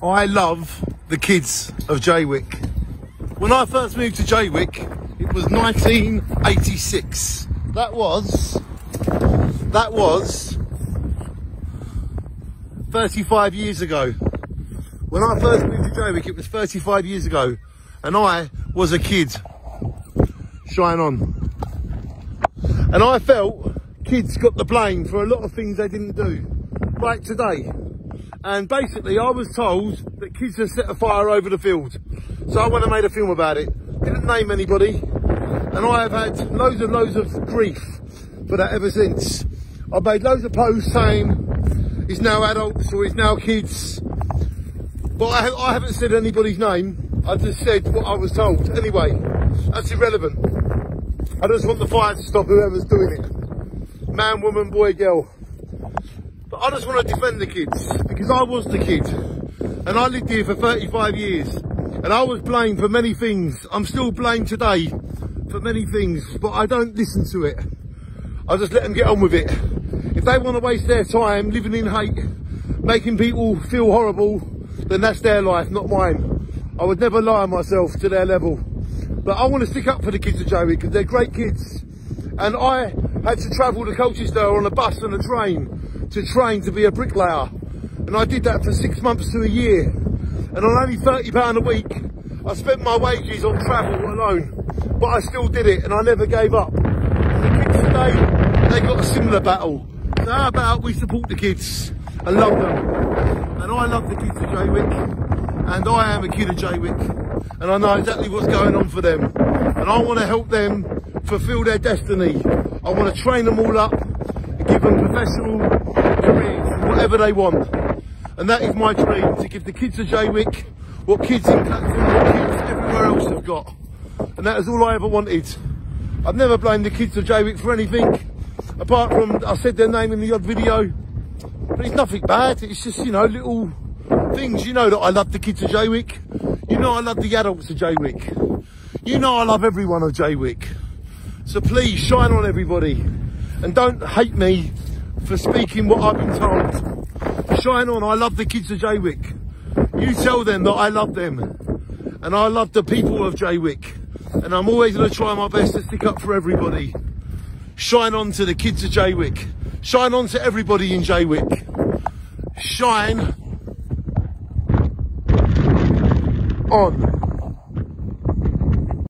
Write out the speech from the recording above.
I love the kids of Jaywick. When I first moved to Jaywick, it was 1986. That was, that was 35 years ago. When I first moved to Jaywick, it was 35 years ago, and I was a kid. Shine on. And I felt kids got the blame for a lot of things they didn't do. Like today, and basically I was told that kids had set a fire over the field. So I went and made a film about it. Didn't name anybody, and I have had loads and loads of grief for that ever since. I've made loads of posts saying he's now adults or he's now kids, but I, I haven't said anybody's name. I just said what I was told. Anyway, that's irrelevant. I just want the fire to stop whoever's doing it. Man, woman, boy, girl. But I just want to defend the kids because I was the kid and I lived here for 35 years and I was blamed for many things. I'm still blamed today for many things, but I don't listen to it. I just let them get on with it. If they want to waste their time living in hate, making people feel horrible, then that's their life, not mine. I would never lie myself to their level. But I want to stick up for the kids of Jaywick because they're great kids. And I had to travel to Colchester on a bus and a train to train to be a bricklayer. And I did that for six months to a year. And on only £30 a week, I spent my wages on travel alone. But I still did it and I never gave up. And the kids today, they got a similar battle. So how about we support the kids and love them? And I love the kids of Jaywick. And I am a kid of Jaywick. And I know exactly what's going on for them. And I want to help them fulfill their destiny. I want to train them all up give them professional careers, whatever they want. And that is my dream, to give the kids of Jaywick what kids in Clacton, what kids everywhere else have got. And that is all I ever wanted. I've never blamed the kids of Jaywick for anything, apart from I said their name in the odd video. But it's nothing bad, it's just, you know, little things. You know that I love the kids of Jaywick. You know I love the adults of Jaywick. You know I love everyone of Jaywick. So please shine on everybody. And don't hate me for speaking what I've been told. Shine on, I love the kids of Jaywick. You tell them that I love them. And I love the people of Jaywick. And I'm always going to try my best to stick up for everybody. Shine on to the kids of Jaywick. Shine on to everybody in Jaywick. Shine on.